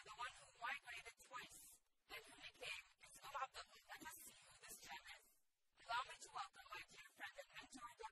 are the one who migrated twice and who became Ismail Abdullah. Let us see who this gem is. Allow me to welcome my dear friend and mentor,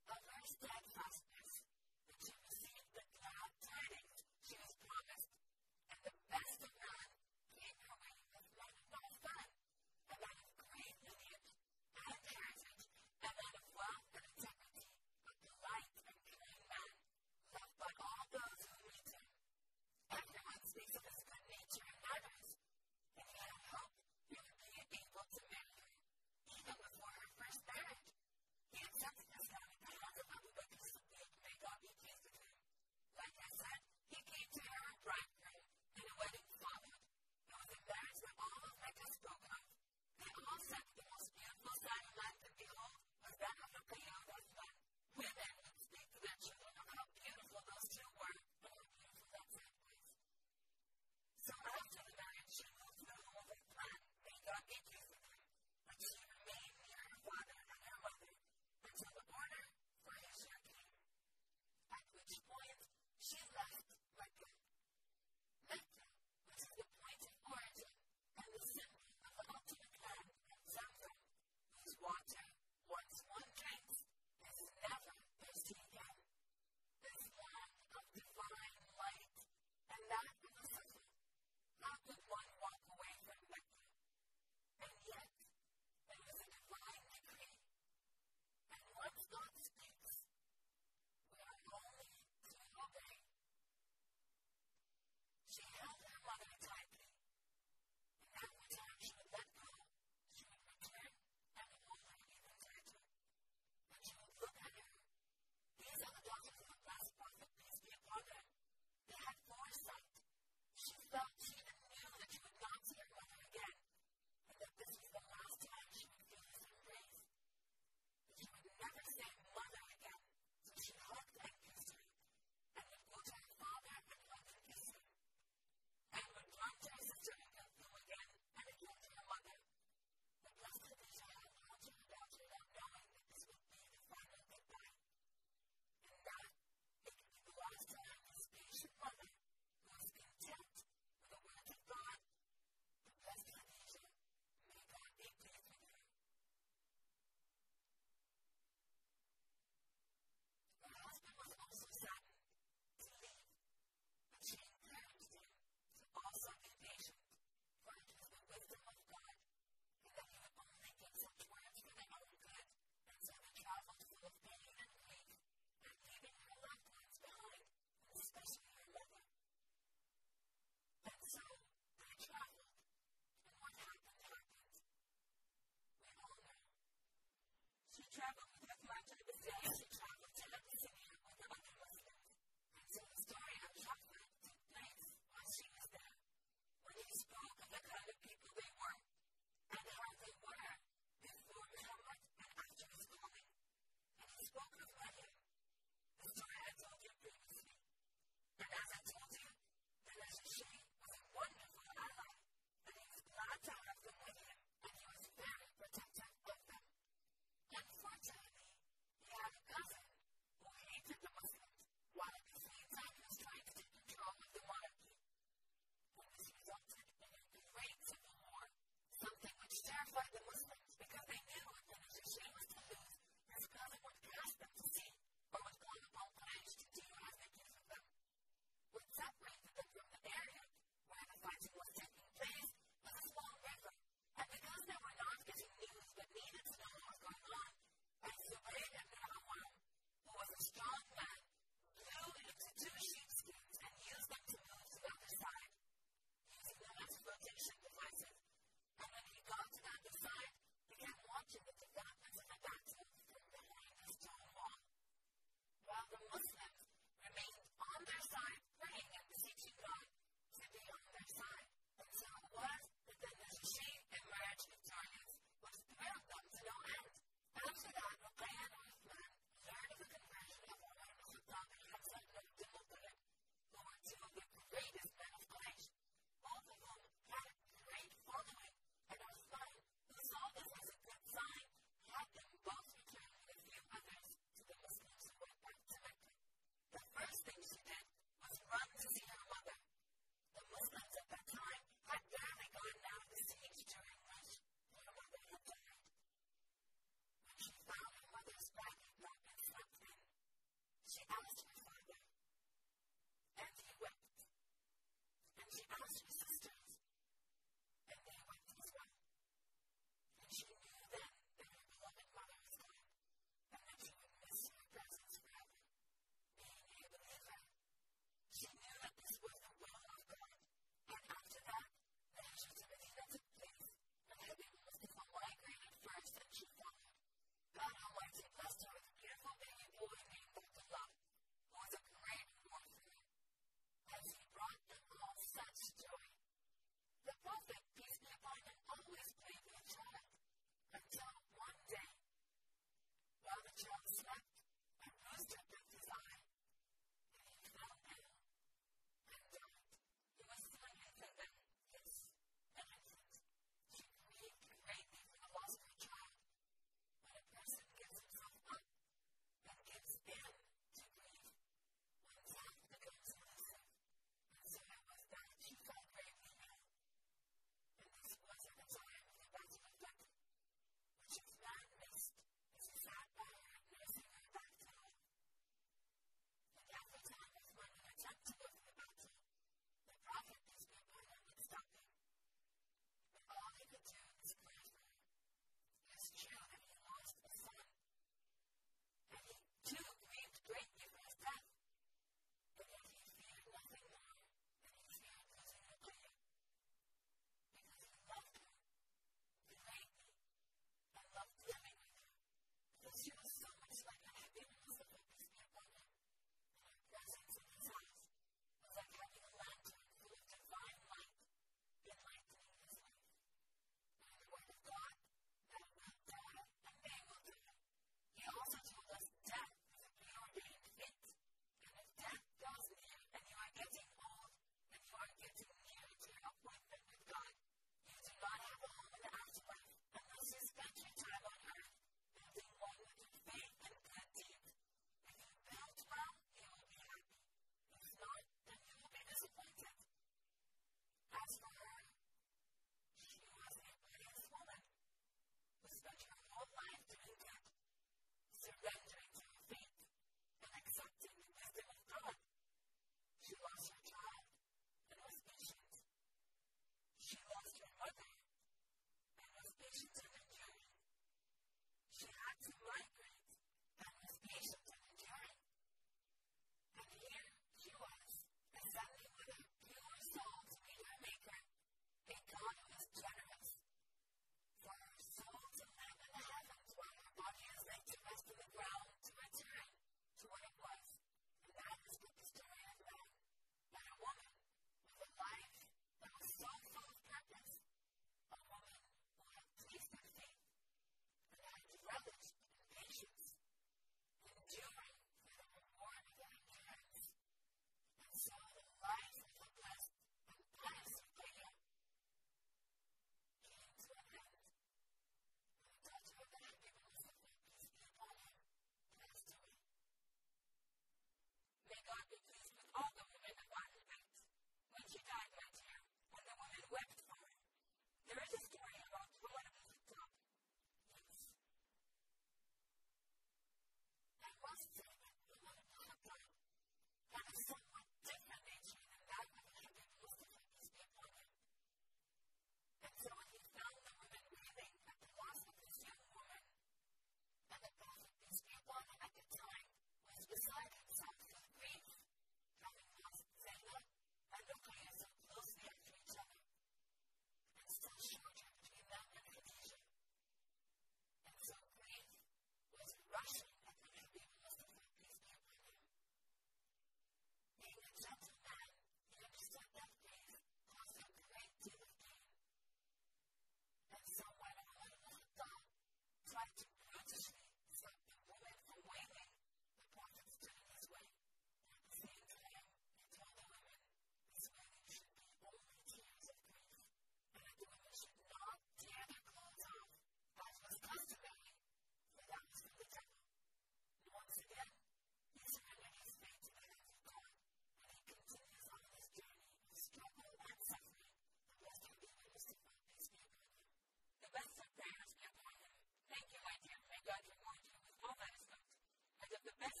that the best